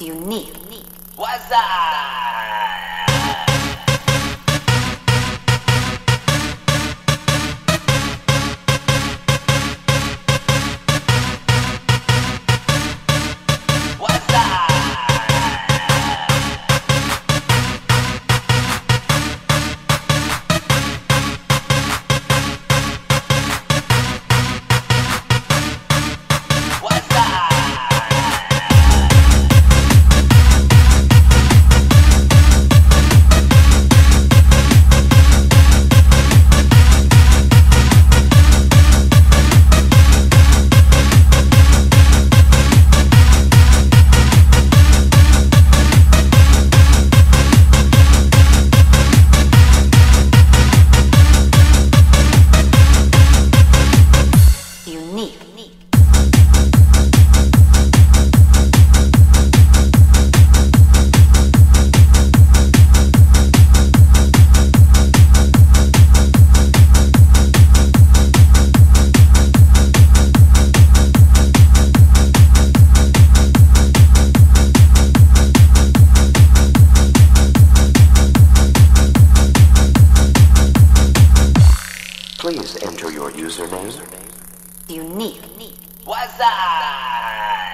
unique. What's up? Please enter your username. Unique. What's up?